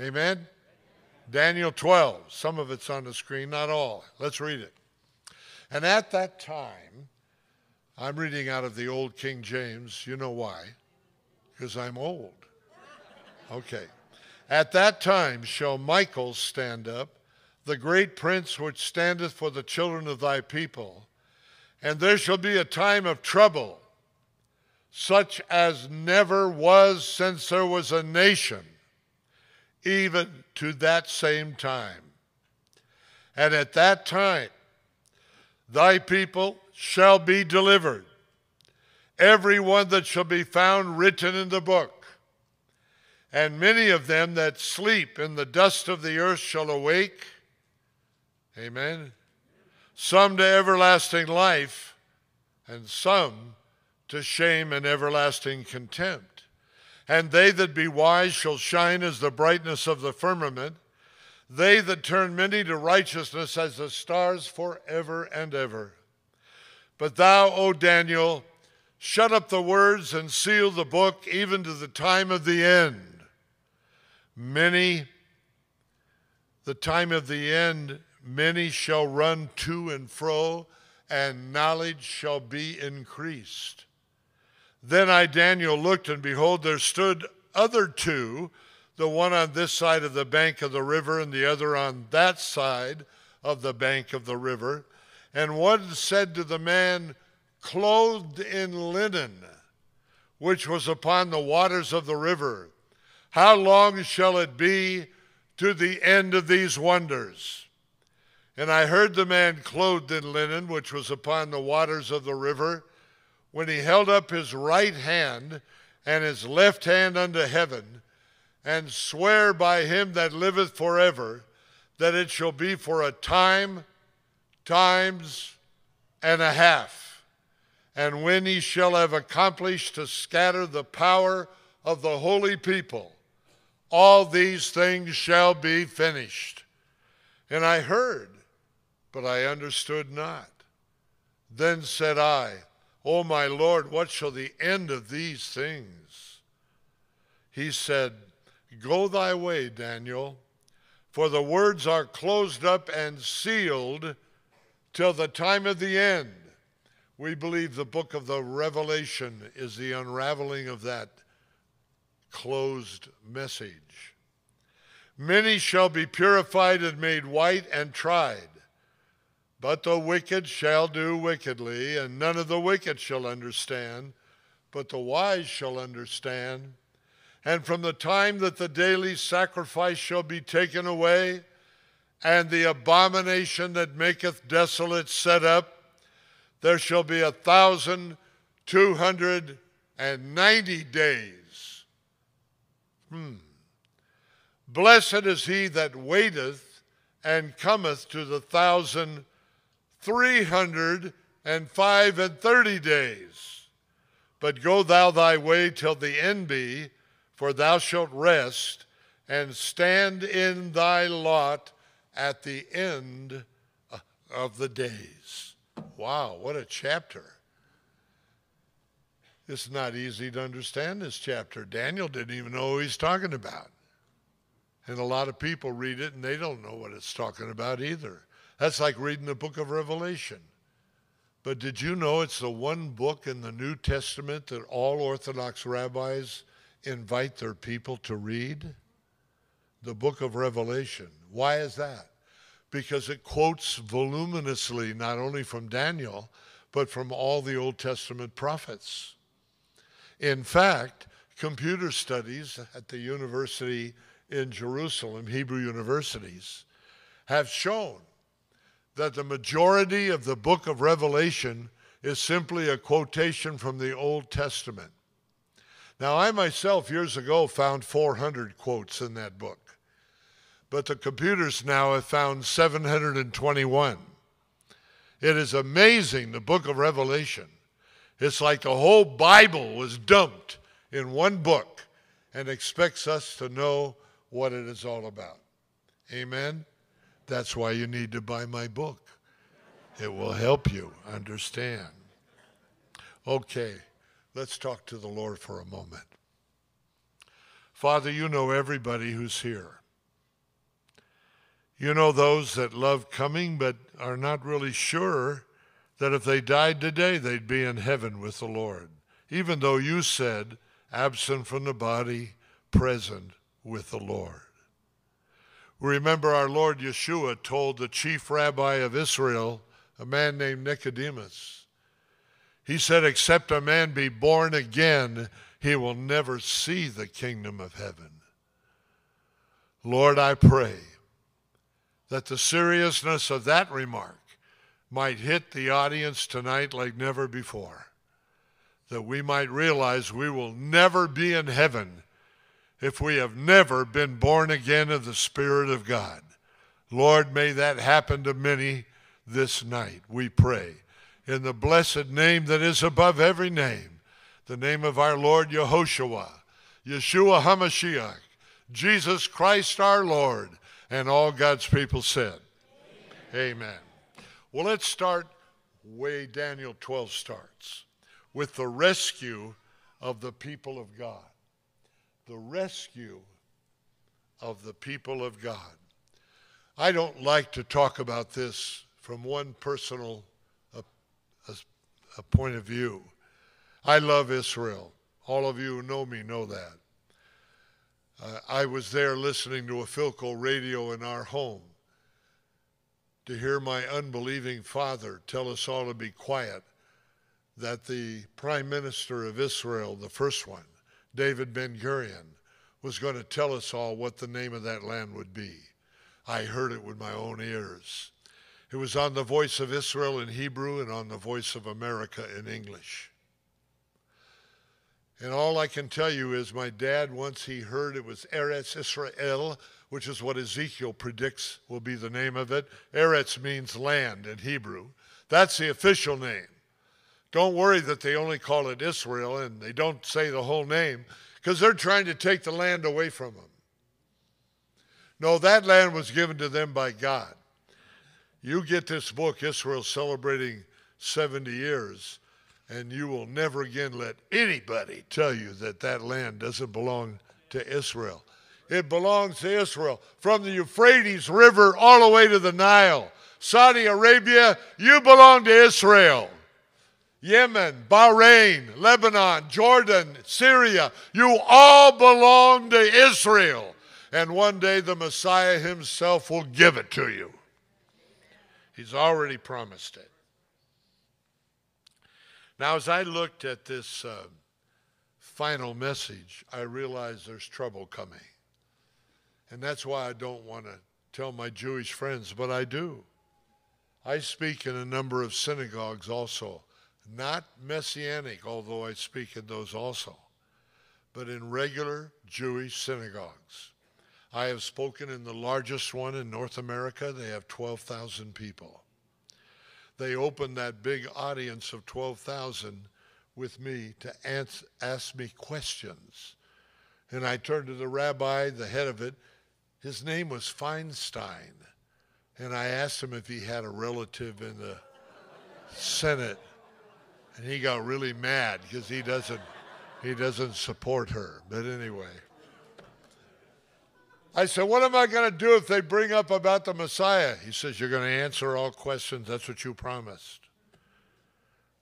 Amen? Daniel 12. Some of it's on the screen, not all. Let's read it. And at that time, I'm reading out of the old King James. You know why? Because I'm old. Okay. At that time shall Michael stand up, the great prince which standeth for the children of thy people. And there shall be a time of trouble, such as never was since there was a nation, even to that same time. And at that time, thy people shall be delivered, every one that shall be found written in the book. And many of them that sleep in the dust of the earth shall awake. Amen. Some to everlasting life, and some to shame and everlasting contempt. And they that be wise shall shine as the brightness of the firmament, they that turn many to righteousness as the stars forever and ever. But thou, O Daniel, shut up the words and seal the book even to the time of the end. Many, the time of the end, many shall run to and fro, and knowledge shall be increased. Then I, Daniel, looked, and behold, there stood other two, the one on this side of the bank of the river, and the other on that side of the bank of the river. And one said to the man, clothed in linen, which was upon the waters of the river, how long shall it be to the end of these wonders? And I heard the man clothed in linen, which was upon the waters of the river, when he held up his right hand and his left hand unto heaven, and swear by him that liveth forever, that it shall be for a time, times, and a half. And when he shall have accomplished to scatter the power of the holy people, all these things shall be finished. And I heard, but I understood not. Then said I, O my Lord, what shall the end of these things? He said, Go thy way, Daniel, for the words are closed up and sealed till the time of the end. We believe the book of the Revelation is the unraveling of that closed message. Many shall be purified and made white and tried. But the wicked shall do wickedly, and none of the wicked shall understand, but the wise shall understand. And from the time that the daily sacrifice shall be taken away, and the abomination that maketh desolate set up, there shall be a thousand two hundred and ninety days Hmm. Blessed is he that waiteth and cometh to the thousand three hundred and five and thirty days. But go thou thy way till the end be, for thou shalt rest and stand in thy lot at the end of the days. Wow, what a chapter. It's not easy to understand this chapter. Daniel didn't even know who he's talking about. And a lot of people read it and they don't know what it's talking about either. That's like reading the book of Revelation. But did you know it's the one book in the New Testament that all Orthodox rabbis invite their people to read? The book of Revelation. Why is that? Because it quotes voluminously not only from Daniel, but from all the Old Testament prophets. In fact, computer studies at the university in Jerusalem, Hebrew universities, have shown that the majority of the book of Revelation is simply a quotation from the Old Testament. Now, I myself years ago found 400 quotes in that book, but the computers now have found 721. It is amazing, the book of Revelation. It's like the whole Bible was dumped in one book and expects us to know what it is all about. Amen? That's why you need to buy my book. It will help you understand. Okay, let's talk to the Lord for a moment. Father, you know everybody who's here. You know, those that love coming but are not really sure that if they died today, they'd be in heaven with the Lord, even though you said, absent from the body, present with the Lord. We remember, our Lord Yeshua told the chief rabbi of Israel, a man named Nicodemus, he said, Except a man be born again, he will never see the kingdom of heaven. Lord, I pray that the seriousness of that remark might hit the audience tonight like never before, that we might realize we will never be in heaven if we have never been born again of the Spirit of God. Lord, may that happen to many this night, we pray. In the blessed name that is above every name, the name of our Lord Yehoshua, Yeshua HaMashiach, Jesus Christ our Lord, and all God's people said, Amen. Amen. Well, let's start way Daniel 12 starts with the rescue of the people of God the rescue of the people of God. I don't like to talk about this from one personal uh, a point of view. I love Israel. All of you who know me know that. Uh, I was there listening to a Philco radio in our home to hear my unbelieving father tell us all to be quiet that the prime minister of Israel, the first one, David Ben Gurion was going to tell us all what the name of that land would be. I heard it with my own ears. It was on the voice of Israel in Hebrew and on the voice of America in English. And all I can tell you is my dad, once he heard it was Eretz Israel, which is what Ezekiel predicts will be the name of it. Eretz means land in Hebrew. That's the official name. Don't worry that they only call it Israel and they don't say the whole name because they're trying to take the land away from them. No, that land was given to them by God. You get this book, Israel celebrating 70 years, and you will never again let anybody tell you that that land doesn't belong to Israel. It belongs to Israel from the Euphrates River all the way to the Nile. Saudi Arabia, you belong to Israel. Yemen, Bahrain, Lebanon, Jordan, Syria, you all belong to Israel. And one day the Messiah himself will give it to you. He's already promised it. Now, as I looked at this uh, final message, I realized there's trouble coming. And that's why I don't want to tell my Jewish friends, but I do. I speak in a number of synagogues also not messianic, although I speak in those also, but in regular Jewish synagogues. I have spoken in the largest one in North America. They have 12,000 people. They opened that big audience of 12,000 with me to ask me questions. And I turned to the rabbi, the head of it. His name was Feinstein. And I asked him if he had a relative in the Senate and he got really mad because he doesn't he doesn't support her. But anyway. I said, What am I going to do if they bring up about the Messiah? He says, You're going to answer all questions. That's what you promised.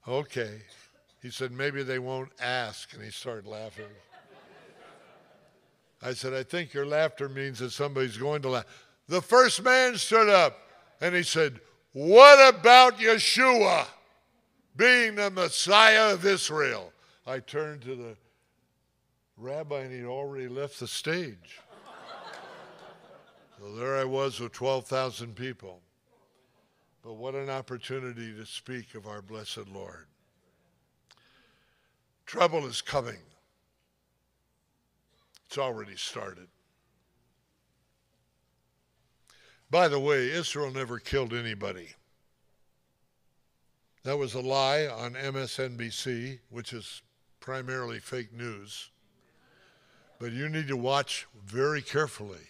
Okay. He said, Maybe they won't ask. And he started laughing. I said, I think your laughter means that somebody's going to laugh. The first man stood up and he said, What about Yeshua? Being the Messiah of Israel. I turned to the rabbi and he'd already left the stage. so there I was with 12,000 people. But what an opportunity to speak of our blessed Lord. Trouble is coming. It's already started. By the way, Israel never killed anybody. That was a lie on MSNBC, which is primarily fake news. But you need to watch very carefully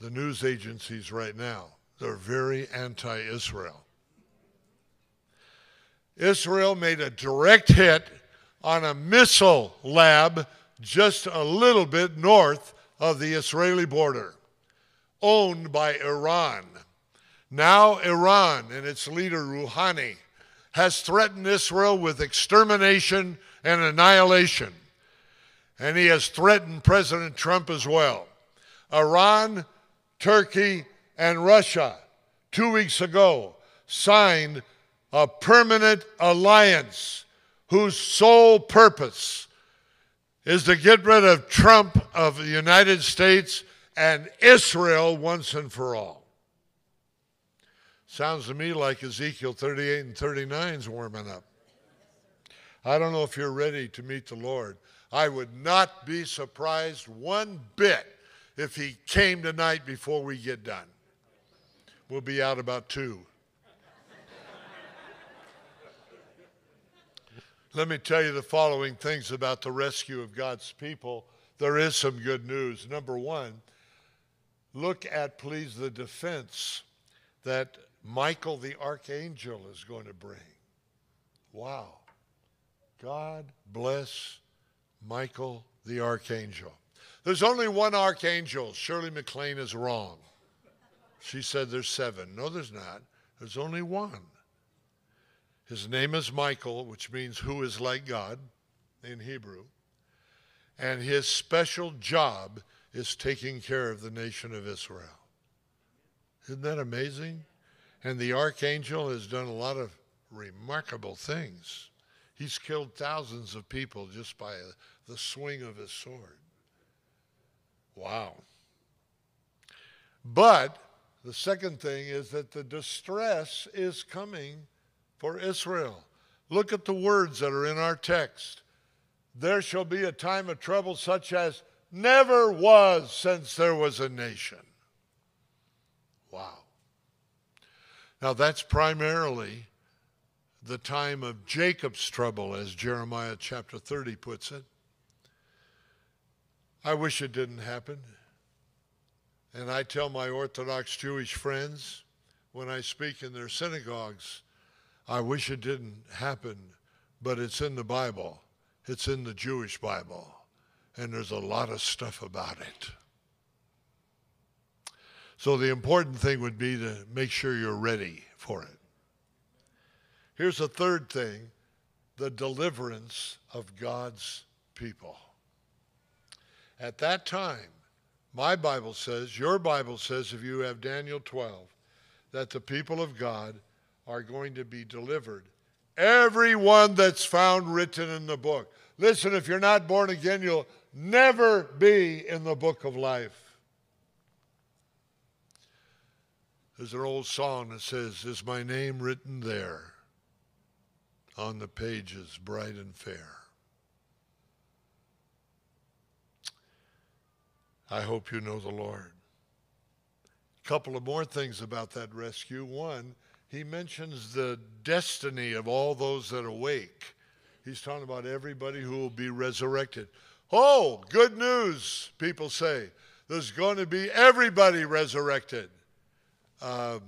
the news agencies right now. They're very anti Israel. Israel made a direct hit on a missile lab just a little bit north of the Israeli border. owned by Iran. Now, Iran and its leader, Rouhani, has threatened Israel with extermination and annihilation. And he has threatened President Trump as well. Iran, Turkey, and Russia, two weeks ago, signed a permanent alliance whose sole purpose is to get rid of Trump of the United States and Israel once and for all. Sounds to me like Ezekiel 38 and 39 is warming up. I don't know if you're ready to meet the Lord. I would not be surprised one bit if he came tonight before we get done. We'll be out about two. Let me tell you the following things about the rescue of God's people. There is some good news. Number one, look at, please, the defense that Michael the archangel is going to bring. Wow. God bless Michael the archangel. There's only one archangel. Shirley MacLaine is wrong. She said there's seven. No, there's not. There's only one. His name is Michael, which means who is like God in Hebrew. And his special job is taking care of the nation of Israel. Isn't that amazing? And the archangel has done a lot of remarkable things. He's killed thousands of people just by uh, the swing of his sword. Wow. But the second thing is that the distress is coming for Israel. Look at the words that are in our text. There shall be a time of trouble such as never was since there was a nation. Wow. Now, that's primarily the time of Jacob's trouble, as Jeremiah chapter 30 puts it. I wish it didn't happen. And I tell my Orthodox Jewish friends when I speak in their synagogues, I wish it didn't happen, but it's in the Bible. It's in the Jewish Bible. And there's a lot of stuff about it. So the important thing would be to make sure you're ready for it. Here's a third thing the deliverance of God's people. At that time, my Bible says, your Bible says, if you have Daniel 12, that the people of God are going to be delivered. Everyone that's found written in the book. Listen, if you're not born again, you'll never be in the book of life. There's an old song that says, Is my name written there on the pages bright and fair? I hope you know the Lord. A couple of more things about that rescue. One, he mentions the destiny of all those that awake. He's talking about everybody who will be resurrected. Oh, good news, people say. There's going to be everybody resurrected. Um,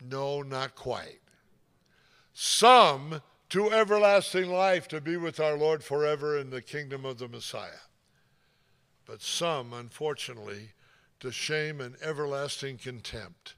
no, not quite. Some to everlasting life to be with our Lord forever in the kingdom of the Messiah but some, unfortunately, to shame and everlasting contempt,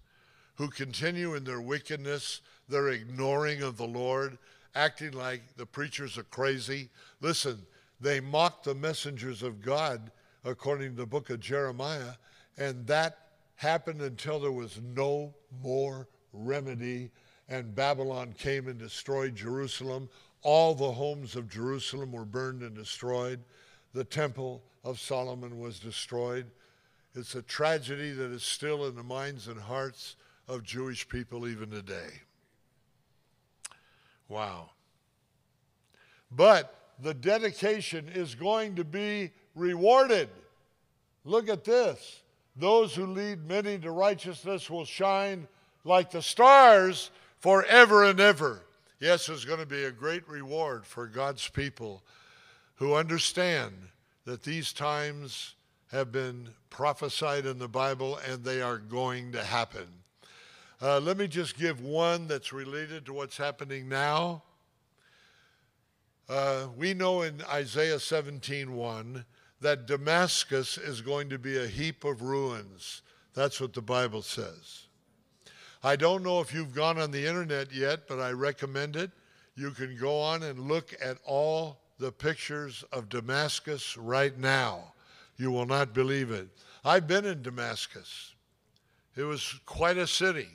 who continue in their wickedness, their ignoring of the Lord, acting like the preachers are crazy. Listen, they mock the messengers of God, according to the book of Jeremiah, and that happened until there was no more remedy, and Babylon came and destroyed Jerusalem. All the homes of Jerusalem were burned and destroyed. The temple of Solomon was destroyed. It's a tragedy that is still in the minds and hearts of Jewish people even today. Wow. But the dedication is going to be rewarded. Look at this. Those who lead many to righteousness will shine like the stars forever and ever. Yes, there's going to be a great reward for God's people who understand that these times have been prophesied in the Bible and they are going to happen. Uh, let me just give one that's related to what's happening now. Uh, we know in Isaiah 17:1 that Damascus is going to be a heap of ruins. That's what the Bible says. I don't know if you've gone on the internet yet, but I recommend it. You can go on and look at all the pictures of Damascus right now. You will not believe it. I've been in Damascus. It was quite a city.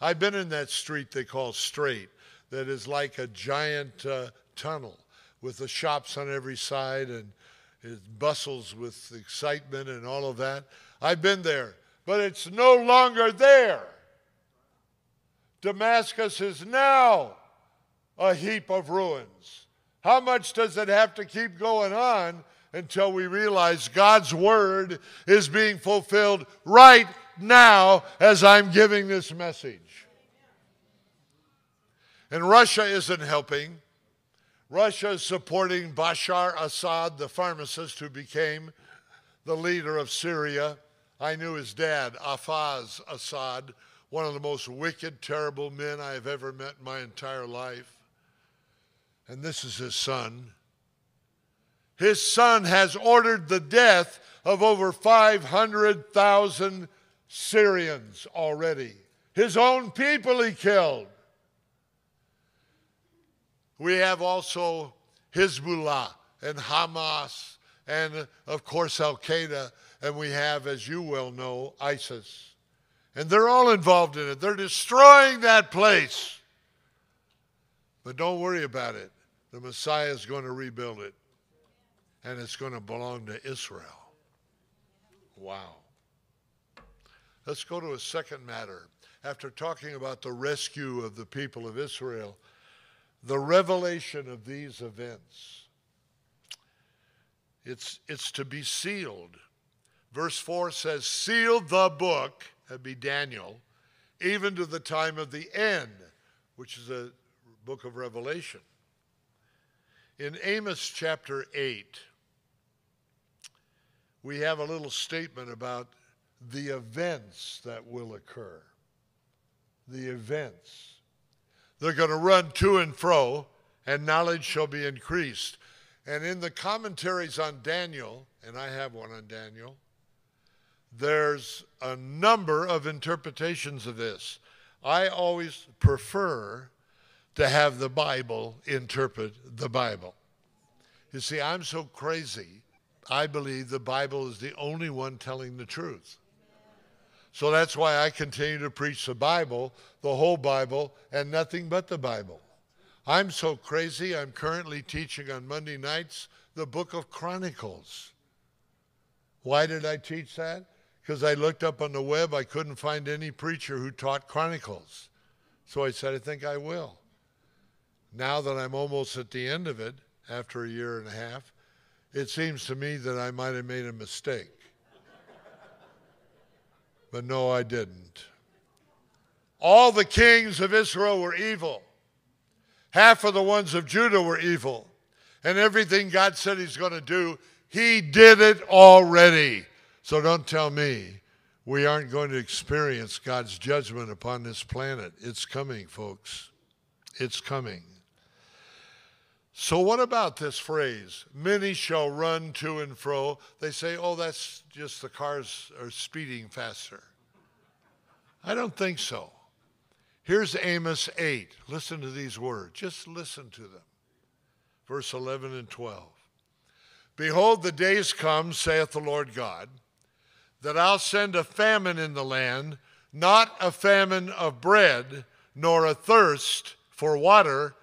I've been in that street they call Straight, that is like a giant uh, tunnel with the shops on every side and it bustles with excitement and all of that. I've been there, but it's no longer there. Damascus is now a heap of ruins. How much does it have to keep going on until we realize God's word is being fulfilled right now as I'm giving this message? And Russia isn't helping. Russia is supporting Bashar Assad, the pharmacist who became the leader of Syria. I knew his dad, Hafez Assad, one of the most wicked, terrible men I have ever met in my entire life. And this is his son. His son has ordered the death of over 500,000 Syrians already. His own people he killed. We have also Hezbollah and Hamas and, of course, Al Qaeda. And we have, as you well know, ISIS. And they're all involved in it. They're destroying that place. But don't worry about it. The Messiah is going to rebuild it, and it's going to belong to Israel. Wow. Let's go to a second matter. After talking about the rescue of the people of Israel, the revelation of these events. It's, it's to be sealed. Verse 4 says, Seal the book, that'd be Daniel, even to the time of the end, which is a book of Revelation. In Amos chapter 8, we have a little statement about the events that will occur. The events. They're going to run to and fro, and knowledge shall be increased. And in the commentaries on Daniel, and I have one on Daniel, there's a number of interpretations of this. I always prefer to have the Bible interpret the Bible. You see, I'm so crazy, I believe the Bible is the only one telling the truth. So that's why I continue to preach the Bible, the whole Bible, and nothing but the Bible. I'm so crazy, I'm currently teaching on Monday nights the book of Chronicles. Why did I teach that? Because I looked up on the web, I couldn't find any preacher who taught Chronicles. So I said, I think I will. Now that I'm almost at the end of it, after a year and a half, it seems to me that I might have made a mistake. But no, I didn't. All the kings of Israel were evil. Half of the ones of Judah were evil. And everything God said He's going to do, He did it already. So don't tell me we aren't going to experience God's judgment upon this planet. It's coming, folks. It's coming. So, what about this phrase? Many shall run to and fro. They say, oh, that's just the cars are speeding faster. I don't think so. Here's Amos 8. Listen to these words. Just listen to them. Verse 11 and 12. Behold, the days come, saith the Lord God, that I'll send a famine in the land, not a famine of bread, nor a thirst for water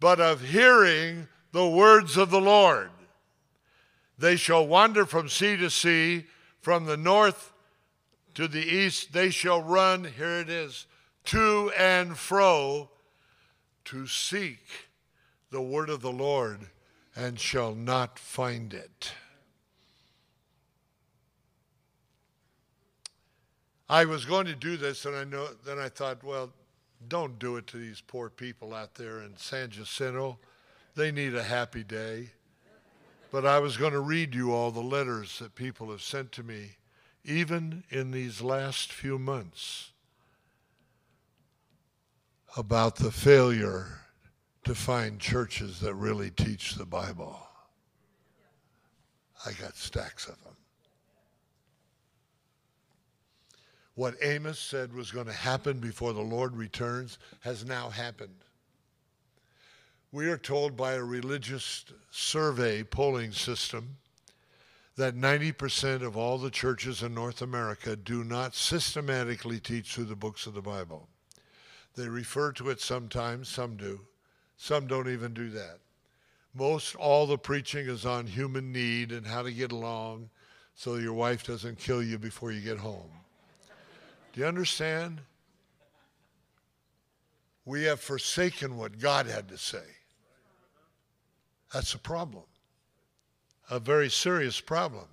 but of hearing the words of the Lord. They shall wander from sea to sea, from the north to the east. They shall run, here it is, to and fro to seek the word of the Lord and shall not find it. I was going to do this, and I know. Then I thought, well, don't do it to these poor people out there in San Jacinto. They need a happy day. But I was going to read you all the letters that people have sent to me, even in these last few months, about the failure to find churches that really teach the Bible. I got stacks of them. What Amos said was going to happen before the Lord returns has now happened. We are told by a religious survey polling system that 90% of all the churches in North America do not systematically teach through the books of the Bible. They refer to it sometimes, some do. Some don't even do that. Most all the preaching is on human need and how to get along so your wife doesn't kill you before you get home. Do you understand? We have forsaken what God had to say. That's a problem, a very serious problem.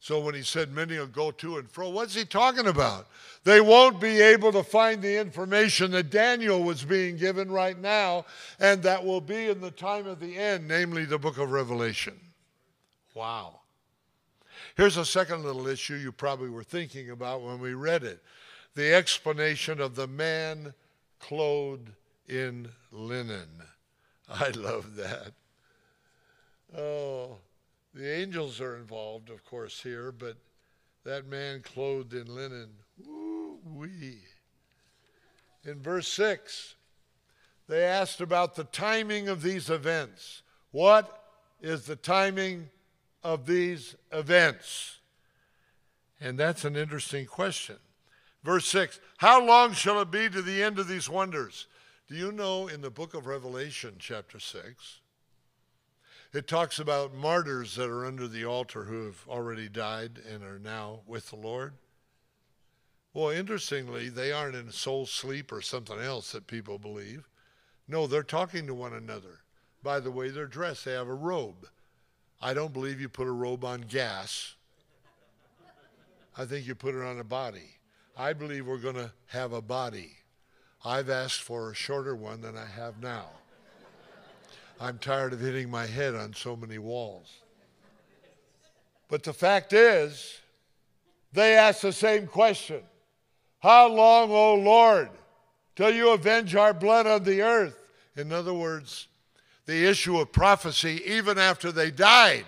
So when he said many will go to and fro, what's he talking about? They won't be able to find the information that Daniel was being given right now and that will be in the time of the end, namely the book of Revelation. Wow. Here's a second little issue you probably were thinking about when we read it the explanation of the man clothed in linen. I love that. Oh, the angels are involved, of course, here, but that man clothed in linen, woo-wee. In verse 6, they asked about the timing of these events. What is the timing of these events? And that's an interesting question. Verse 6 How long shall it be to the end of these wonders? Do you know in the book of Revelation, chapter 6, it talks about martyrs that are under the altar who have already died and are now with the Lord. Well, interestingly, they aren't in soul sleep or something else that people believe. No, they're talking to one another. By the way they're dressed, they have a robe. I don't believe you put a robe on gas. I think you put it on a body. I believe we're going to have a body. I've asked for a shorter one than I have now. I'm tired of hitting my head on so many walls. But the fact is, they ask the same question How long, O Lord, till you avenge our blood on the earth? In other words, the issue of prophecy, even after they died,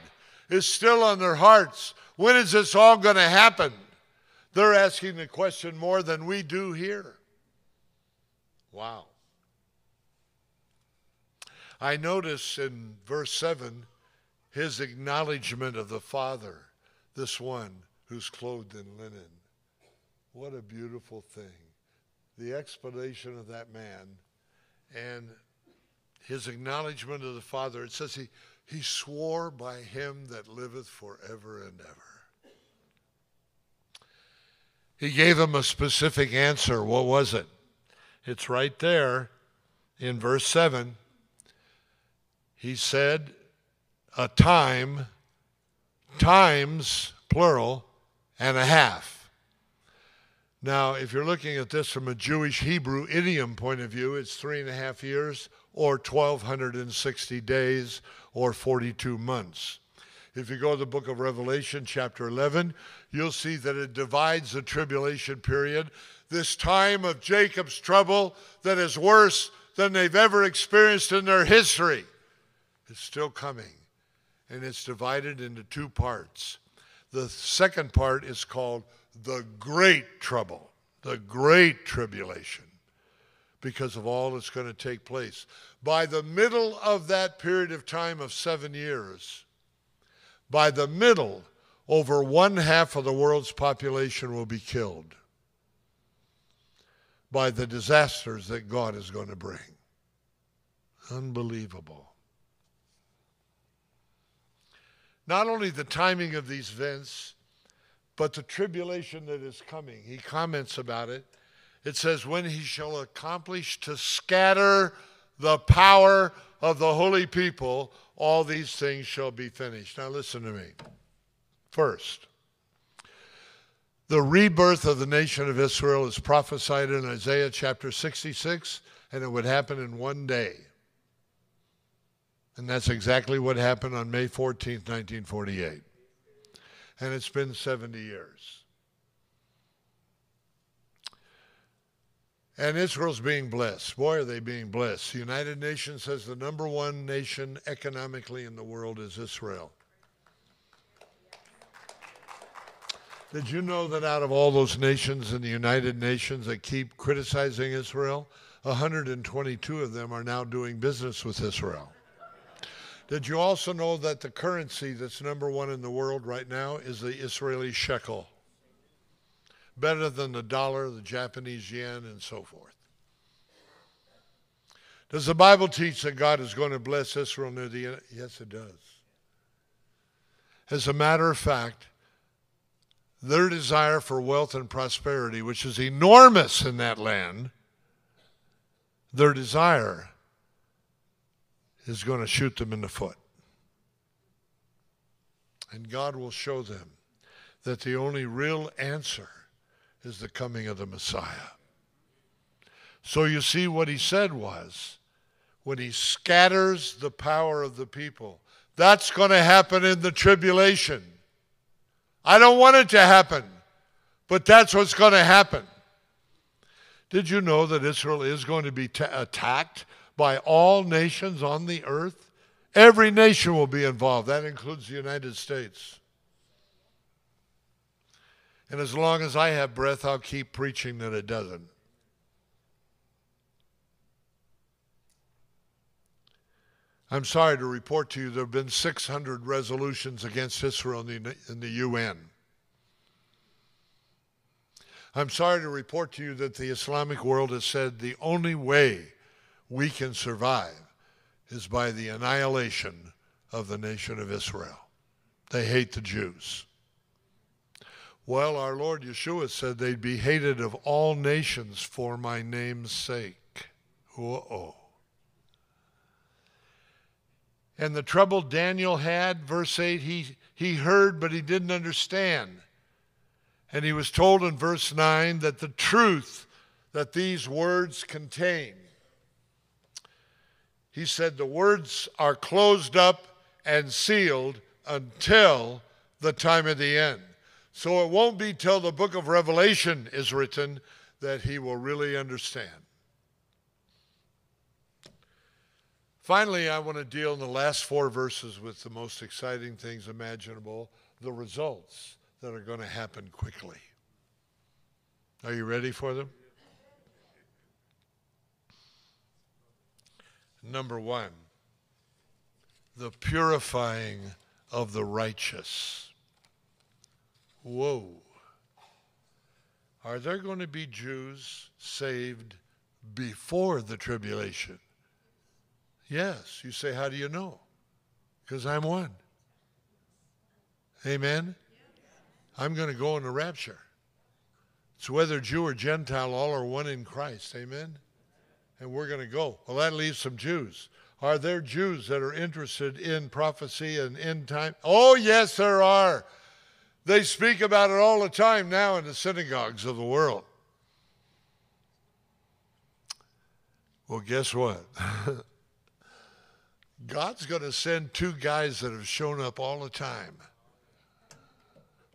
is still on their hearts. When is this all going to happen? They're asking the question more than we do here. Wow. I notice in verse 7 his acknowledgement of the Father, this one who's clothed in linen. What a beautiful thing. The explanation of that man and his acknowledgement of the Father. It says he, he swore by him that liveth forever and ever. He gave him a specific answer. What was it? It's right there in verse 7 he said, a time, times, plural, and a half. Now, if you're looking at this from a Jewish Hebrew idiom point of view, it's three and a half years, or 1,260 days, or 42 months. If you go to the book of Revelation, chapter 11, you'll see that it divides the tribulation period, this time of Jacob's trouble that is worse than they've ever experienced in their history. It's still coming. And it's divided into two parts. The second part is called the great trouble, the great tribulation, because of all that's going to take place. By the middle of that period of time of seven years, by the middle, over one half of the world's population will be killed by the disasters that God is going to bring. Unbelievable. not only the timing of these events, but the tribulation that is coming. He comments about it. It says, When he shall accomplish to scatter the power of the holy people, all these things shall be finished. Now, listen to me. First, the rebirth of the nation of Israel is prophesied in Isaiah chapter 66, and it would happen in one day. And that's exactly what happened on May 14, 1948. And it's been 70 years. And Israel's being blessed. Boy, are they being blessed. The United Nations says the number one nation economically in the world is Israel. Did you know that out of all those nations in the United Nations that keep criticizing Israel, 122 of them are now doing business with Israel? Did you also know that the currency that's number one in the world right now is the Israeli shekel? Better than the dollar, the Japanese yen, and so forth. Does the Bible teach that God is going to bless Israel near the end? Yes, it does. As a matter of fact, their desire for wealth and prosperity, which is enormous in that land, their desire is going to shoot them in the foot. And God will show them that the only real answer is the coming of the Messiah. So you see, what he said was when he scatters the power of the people, that's going to happen in the tribulation. I don't want it to happen, but that's what's going to happen. Did you know that Israel is going to be t- attacked by all nations on the earth. Every nation will be involved. That includes the United States. And as long as I have breath, I'll keep preaching that it doesn't. I'm sorry to report to you there have been 600 resolutions against Israel in the, in the UN. I'm sorry to report to you that the Islamic world has said the only way we can survive is by the annihilation of the nation of Israel. They hate the Jews. Well, our Lord Yeshua said they'd be hated of all nations for my name's sake. Whoa. And the trouble Daniel had, verse 8, he, he heard, but he didn't understand. And he was told in verse 9 that the truth that these words contain he said the words are closed up and sealed until the time of the end. So it won't be till the book of Revelation is written that he will really understand. Finally, I want to deal in the last four verses with the most exciting things imaginable the results that are going to happen quickly. Are you ready for them? Number one, the purifying of the righteous. Whoa. Are there going to be Jews saved before the tribulation? Yes. You say, how do you know? Because I'm one. Amen? I'm going to go in the rapture. It's whether Jew or Gentile, all are one in Christ. Amen? and we're going to go. Well, that leaves some Jews. Are there Jews that are interested in prophecy and end time? Oh, yes, there are. They speak about it all the time now in the synagogues of the world. Well, guess what? God's going to send two guys that have shown up all the time.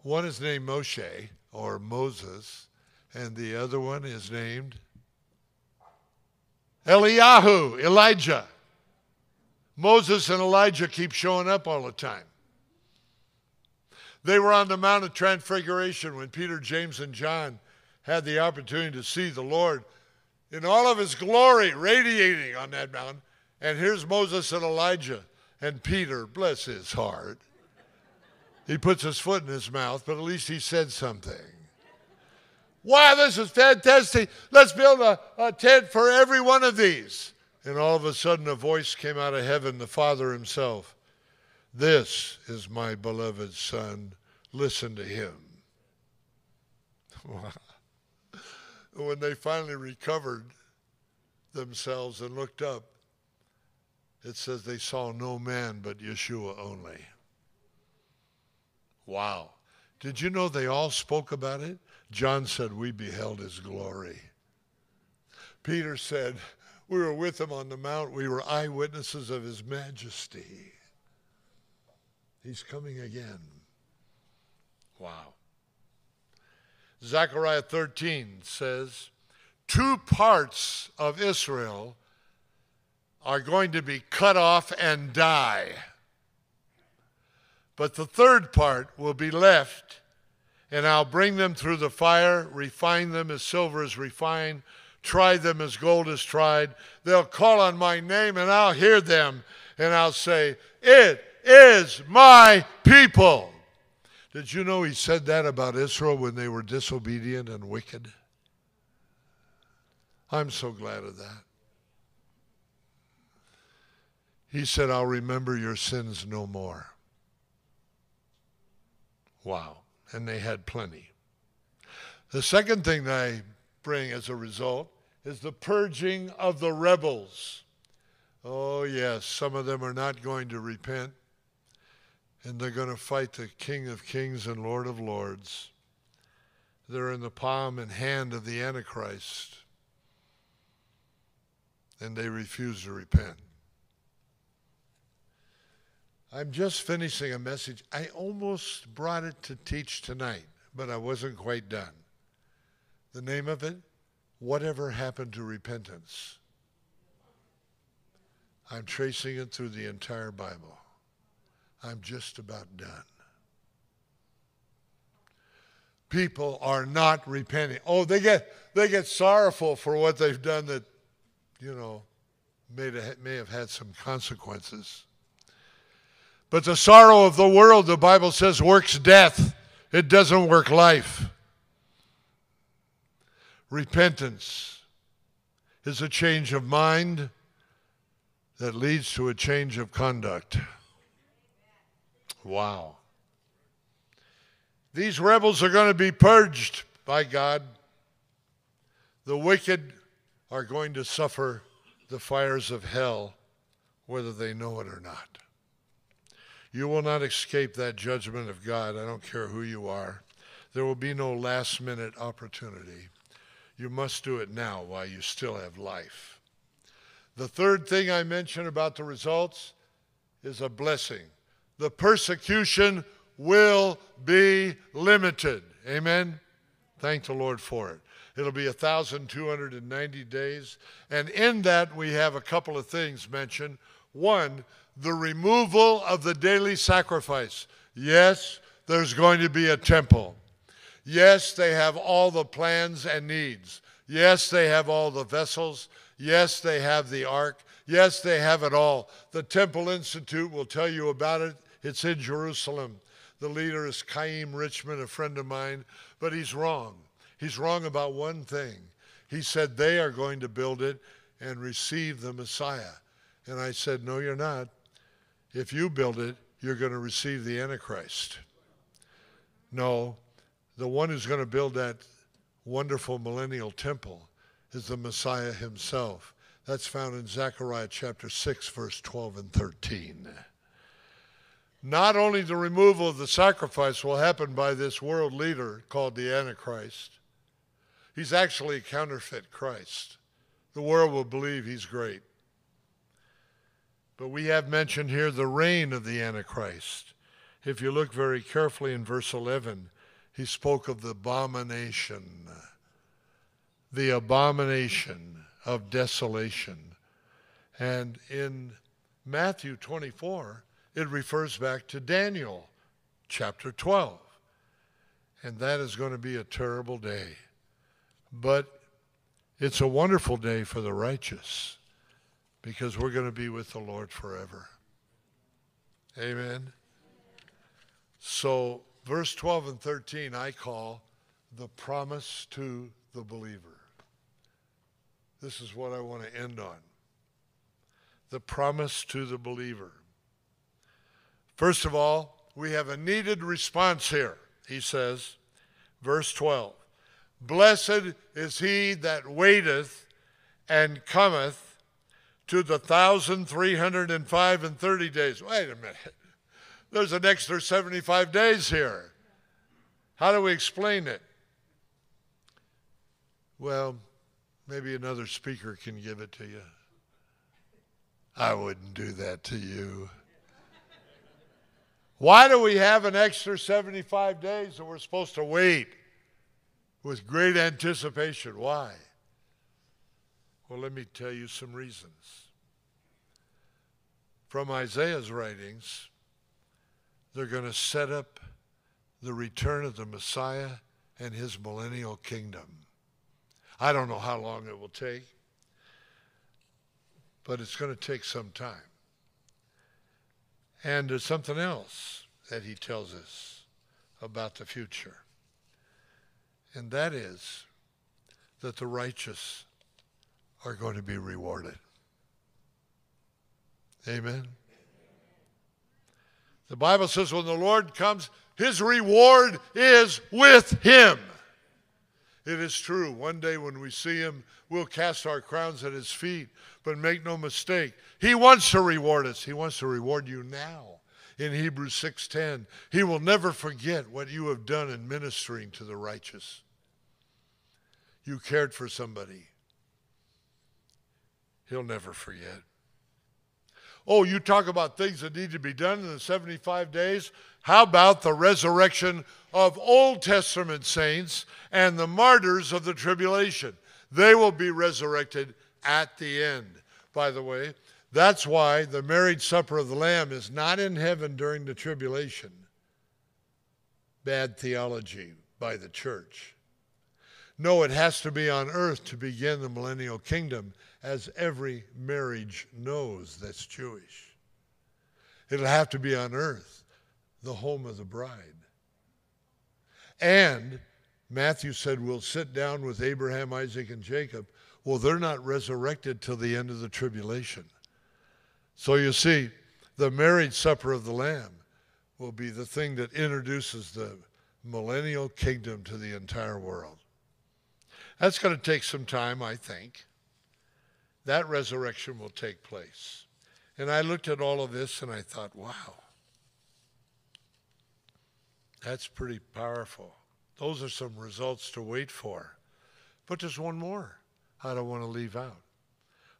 One is named Moshe or Moses, and the other one is named Eliyahu, Elijah. Moses and Elijah keep showing up all the time. They were on the Mount of Transfiguration when Peter, James, and John had the opportunity to see the Lord in all of his glory radiating on that mountain. And here's Moses and Elijah and Peter, bless his heart. He puts his foot in his mouth, but at least he said something. Wow, this is fantastic. Let's build a, a tent for every one of these. And all of a sudden, a voice came out of heaven, the Father Himself. This is my beloved Son. Listen to Him. when they finally recovered themselves and looked up, it says they saw no man but Yeshua only. Wow. Did you know they all spoke about it? John said, We beheld his glory. Peter said, We were with him on the mount. We were eyewitnesses of his majesty. He's coming again. Wow. Zechariah 13 says, Two parts of Israel are going to be cut off and die. But the third part will be left and I'll bring them through the fire, refine them as silver is refined, try them as gold is tried. They'll call on my name, and I'll hear them, and I'll say, It is my people. Did you know he said that about Israel when they were disobedient and wicked? I'm so glad of that. He said, I'll remember your sins no more. Wow. And they had plenty. The second thing that I bring as a result is the purging of the rebels. Oh, yes, some of them are not going to repent, and they're going to fight the King of Kings and Lord of Lords. They're in the palm and hand of the Antichrist, and they refuse to repent. I'm just finishing a message. I almost brought it to teach tonight, but I wasn't quite done. The name of it, Whatever Happened to Repentance? I'm tracing it through the entire Bible. I'm just about done. People are not repenting. Oh, they get they get sorrowful for what they've done that, you know, may, may have had some consequences. But the sorrow of the world, the Bible says, works death. It doesn't work life. Repentance is a change of mind that leads to a change of conduct. Wow. These rebels are going to be purged by God. The wicked are going to suffer the fires of hell, whether they know it or not. You will not escape that judgment of God. I don't care who you are. There will be no last minute opportunity. You must do it now while you still have life. The third thing I mentioned about the results is a blessing. The persecution will be limited. Amen? Thank the Lord for it. It'll be 1,290 days. And in that, we have a couple of things mentioned. One, the removal of the daily sacrifice. Yes, there's going to be a temple. Yes, they have all the plans and needs. Yes, they have all the vessels. Yes, they have the ark. Yes, they have it all. The Temple Institute will tell you about it. It's in Jerusalem. The leader is Chaim Richman, a friend of mine, but he's wrong. He's wrong about one thing. He said they are going to build it and receive the Messiah. And I said, No, you're not. If you build it, you're going to receive the Antichrist. No, the one who's going to build that wonderful millennial temple is the Messiah himself. That's found in Zechariah chapter 6, verse 12 and 13. Not only the removal of the sacrifice will happen by this world leader called the Antichrist, he's actually a counterfeit Christ. The world will believe he's great. But we have mentioned here the reign of the Antichrist. If you look very carefully in verse 11, he spoke of the abomination, the abomination of desolation. And in Matthew 24, it refers back to Daniel chapter 12. And that is going to be a terrible day. But it's a wonderful day for the righteous because we're going to be with the Lord forever. Amen. So, verse 12 and 13, I call the promise to the believer. This is what I want to end on. The promise to the believer. First of all, we have a needed response here. He says, verse 12 Blessed is he that waiteth and cometh to the 1,305 and 30 days. Wait a minute. There's an extra 75 days here. How do we explain it? Well, maybe another speaker can give it to you. I wouldn't do that to you. Why do we have an extra 75 days that we're supposed to wait with great anticipation? Why? Well, let me tell you some reasons. From Isaiah's writings, they're going to set up the return of the Messiah and his millennial kingdom. I don't know how long it will take, but it's going to take some time. And there's something else that he tells us about the future, and that is that the righteous are going to be rewarded. Amen. The Bible says when the Lord comes, his reward is with him. It is true. One day when we see him, we'll cast our crowns at his feet. But make no mistake, he wants to reward us. He wants to reward you now. In Hebrews 6:10, he will never forget what you have done in ministering to the righteous. You cared for somebody. He'll never forget. Oh, you talk about things that need to be done in the 75 days. How about the resurrection of Old Testament saints and the martyrs of the tribulation? They will be resurrected at the end. By the way, that's why the marriage supper of the Lamb is not in heaven during the tribulation. Bad theology by the church. No, it has to be on earth to begin the millennial kingdom, as every marriage knows that's Jewish. It'll have to be on earth the home of the bride. And Matthew said, We'll sit down with Abraham, Isaac, and Jacob. Well, they're not resurrected till the end of the tribulation. So you see, the marriage supper of the Lamb will be the thing that introduces the millennial kingdom to the entire world. That's going to take some time, I think. That resurrection will take place. And I looked at all of this and I thought, wow. That's pretty powerful. Those are some results to wait for. But there's one more I don't want to leave out.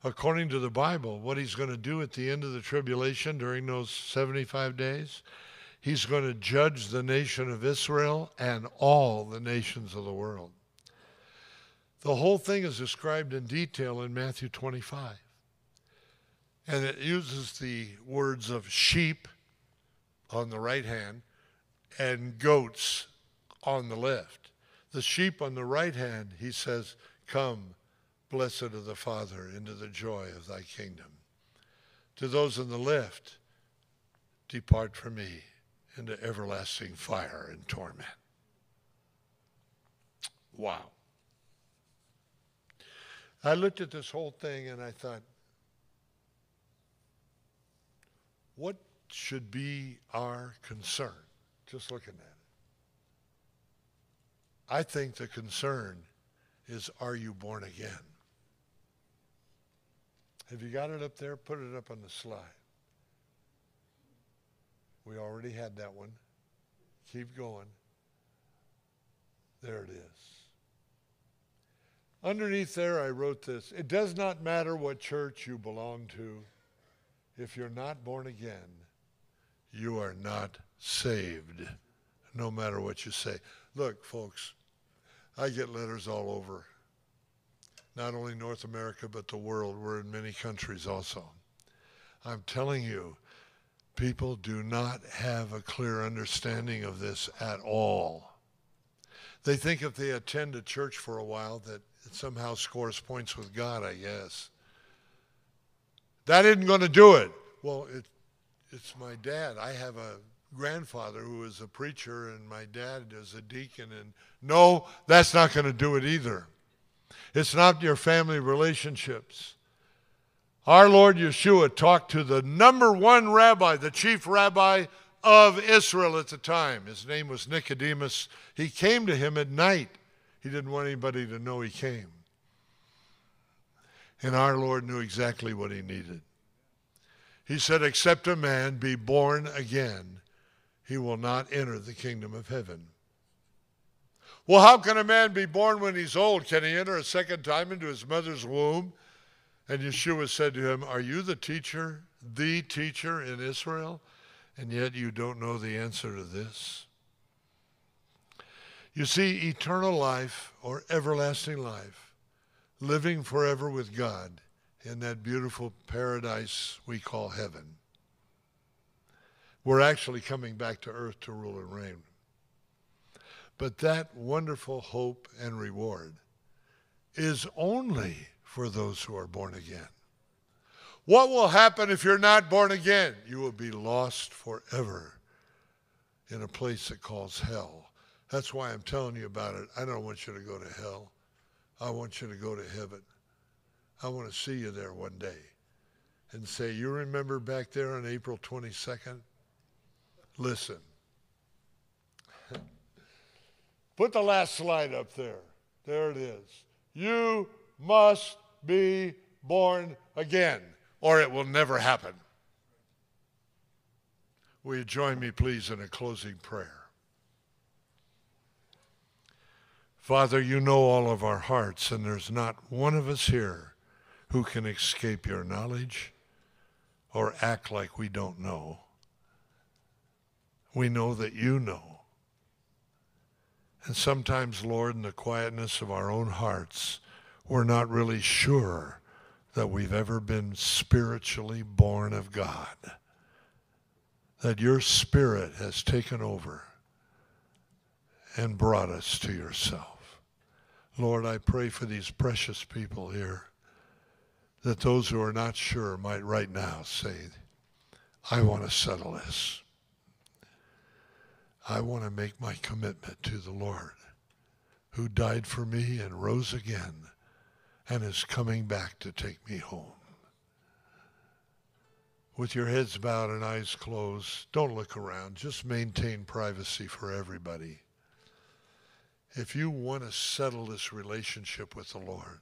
According to the Bible, what he's going to do at the end of the tribulation during those 75 days, he's going to judge the nation of Israel and all the nations of the world. The whole thing is described in detail in Matthew 25. And it uses the words of sheep on the right hand and goats on the left. The sheep on the right hand, he says, Come, blessed of the Father, into the joy of thy kingdom. To those on the left, depart from me into everlasting fire and torment. Wow. I looked at this whole thing and I thought, what should be our concern? Just looking at it. I think the concern is are you born again? Have you got it up there? Put it up on the slide. We already had that one. Keep going. There it is. Underneath there, I wrote this It does not matter what church you belong to, if you're not born again, you are not saved, no matter what you say. Look, folks, I get letters all over, not only North America, but the world. We're in many countries also. I'm telling you, people do not have a clear understanding of this at all. They think if they attend a church for a while that it somehow scores points with God, I guess. That isn't going to do it. Well, it, it's my dad. I have a grandfather who was a preacher and my dad is a deacon. And no, that's not going to do it either. It's not your family relationships. Our Lord Yeshua talked to the number one rabbi, the chief rabbi of Israel at the time. His name was Nicodemus. He came to him at night. He didn't want anybody to know he came. And our Lord knew exactly what he needed. He said, Except a man be born again, he will not enter the kingdom of heaven. Well, how can a man be born when he's old? Can he enter a second time into his mother's womb? And Yeshua said to him, Are you the teacher, the teacher in Israel? And yet you don't know the answer to this? You see, eternal life or everlasting life, living forever with God in that beautiful paradise we call heaven we're actually coming back to earth to rule and reign. But that wonderful hope and reward is only for those who are born again. What will happen if you're not born again? You will be lost forever in a place that calls hell. That's why I'm telling you about it. I don't want you to go to hell. I want you to go to heaven. I want to see you there one day and say, You remember back there on April 22nd? Listen. Put the last slide up there. There it is. You must be born again, or it will never happen. Will you join me, please, in a closing prayer? Father, you know all of our hearts, and there's not one of us here who can escape your knowledge or act like we don't know. We know that you know. And sometimes, Lord, in the quietness of our own hearts, we're not really sure that we've ever been spiritually born of God, that your spirit has taken over and brought us to yourself. Lord, I pray for these precious people here that those who are not sure might right now say, I want to settle this. I want to make my commitment to the Lord who died for me and rose again and is coming back to take me home. With your heads bowed and eyes closed, don't look around. Just maintain privacy for everybody. If you want to settle this relationship with the Lord,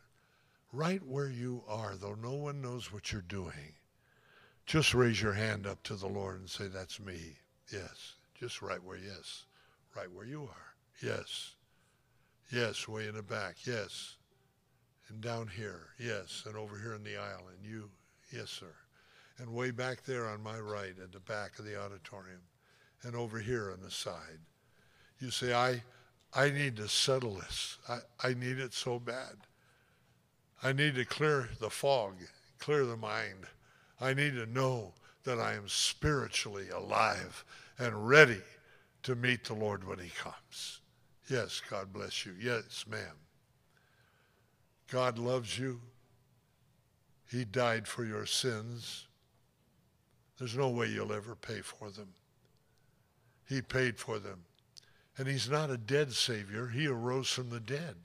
right where you are, though no one knows what you're doing, just raise your hand up to the Lord and say, That's me. Yes. Just right where, yes. Right where you are. Yes. Yes. Way in the back. Yes. And down here. Yes. And over here in the aisle. And you. Yes, sir. And way back there on my right at the back of the auditorium. And over here on the side. You say, I, I need to settle this. I, I need it so bad. I need to clear the fog, clear the mind. I need to know that I am spiritually alive and ready to meet the Lord when he comes. Yes, God bless you. Yes, ma'am. God loves you. He died for your sins. There's no way you'll ever pay for them. He paid for them. And he's not a dead Savior. He arose from the dead.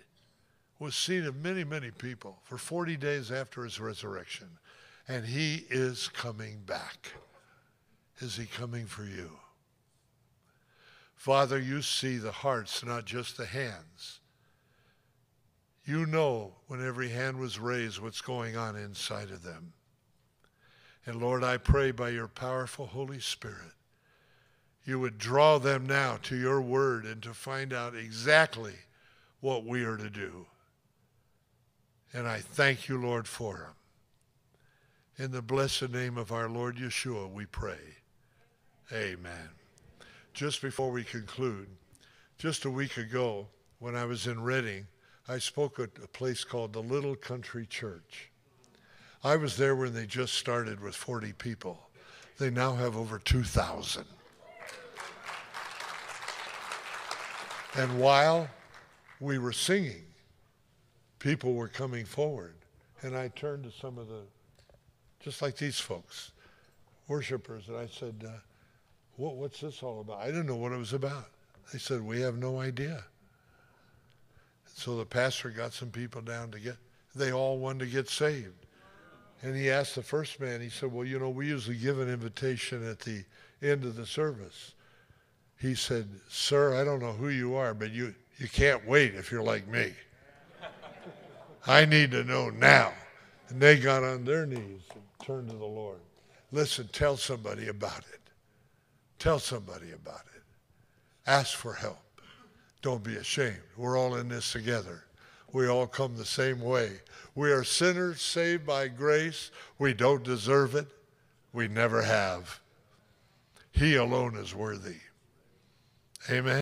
Was seen of many, many people for 40 days after his resurrection. And he is coming back. Is he coming for you? Father, you see the hearts, not just the hands. You know when every hand was raised what's going on inside of them. And Lord, I pray by your powerful Holy Spirit, you would draw them now to your word and to find out exactly what we are to do. And I thank you, Lord, for them. In the blessed name of our Lord Yeshua, we pray. Amen just before we conclude, just a week ago when I was in Reading, I spoke at a place called the Little Country Church. I was there when they just started with 40 people. They now have over 2,000. And while we were singing, people were coming forward. And I turned to some of the, just like these folks, worshipers, and I said, uh, what, what's this all about? I didn't know what it was about. They said, we have no idea. So the pastor got some people down to get, they all wanted to get saved. And he asked the first man, he said, well, you know, we usually give an invitation at the end of the service. He said, sir, I don't know who you are, but you, you can't wait if you're like me. I need to know now. And they got on their knees and turned to the Lord. Listen, tell somebody about it. Tell somebody about it. Ask for help. Don't be ashamed. We're all in this together. We all come the same way. We are sinners saved by grace. We don't deserve it. We never have. He alone is worthy. Amen.